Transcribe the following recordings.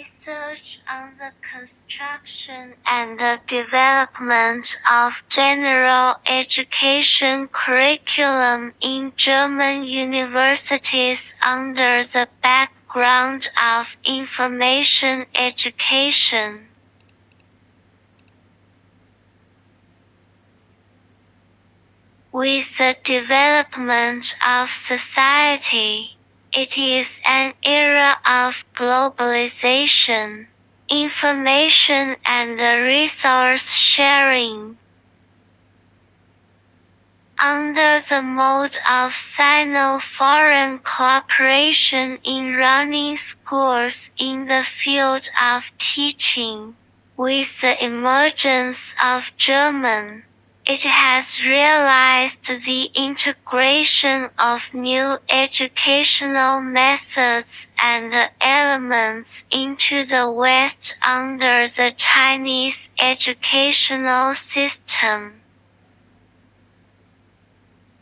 research on the construction and the development of general education curriculum in German universities under the background of information education. With the development of society, it is an era of globalization, information and resource sharing. Under the mode of Sino-foreign cooperation in running schools in the field of teaching, with the emergence of German, it has realized the integration of new educational methods and elements into the West under the Chinese educational system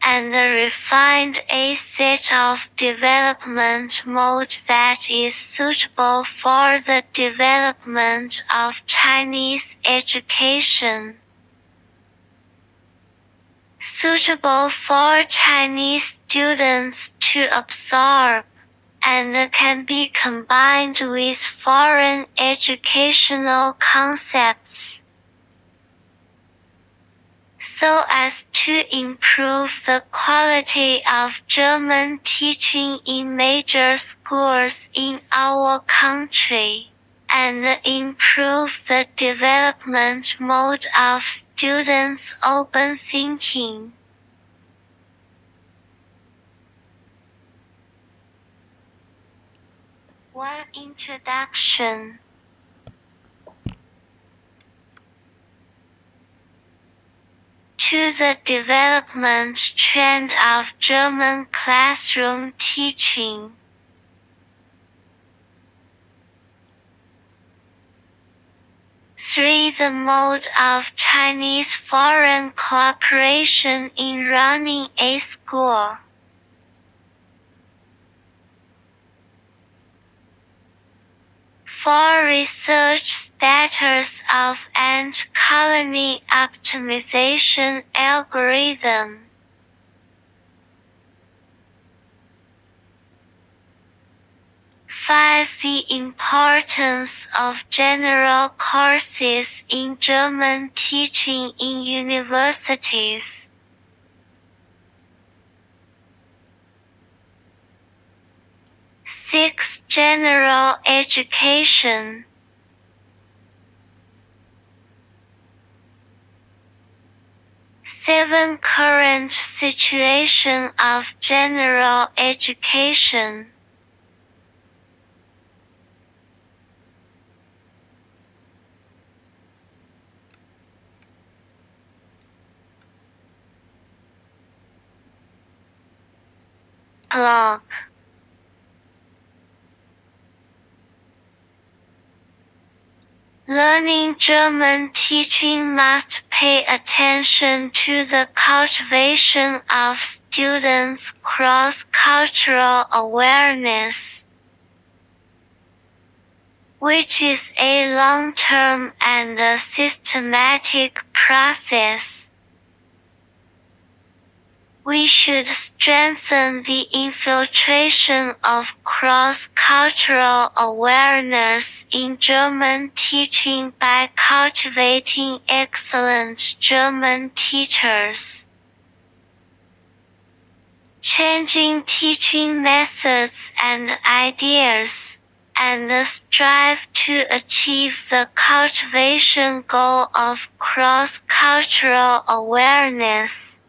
and refined a set of development mode that is suitable for the development of Chinese education suitable for Chinese students to absorb, and can be combined with foreign educational concepts. So as to improve the quality of German teaching in major schools in our country and improve the development mode of students' open thinking. One introduction. To the development trend of German classroom teaching. 3. The mode of Chinese foreign cooperation in running a school. Four research status of ant colony optimization algorithm. 5. The importance of general courses in German teaching in universities. Six general education. Seven current situation of general education. Learning German teaching must pay attention to the cultivation of students' cross-cultural awareness, which is a long-term and systematic process we should strengthen the infiltration of cross-cultural awareness in German teaching by cultivating excellent German teachers. Changing teaching methods and ideas, and strive to achieve the cultivation goal of cross-cultural awareness.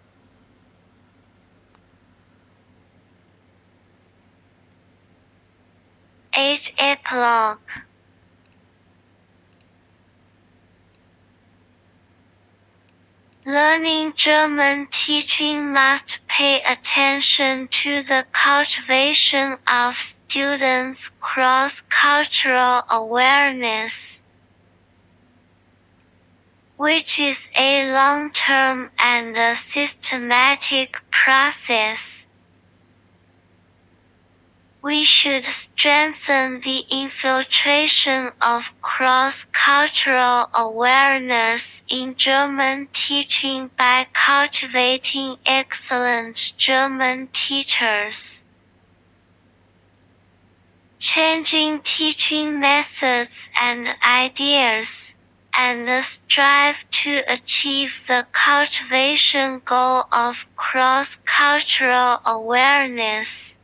H. Epilogue Learning German teaching must pay attention to the cultivation of students' cross-cultural awareness, which is a long-term and systematic process. We should strengthen the infiltration of cross-cultural awareness in German teaching by cultivating excellent German teachers. Changing teaching methods and ideas, and strive to achieve the cultivation goal of cross-cultural awareness.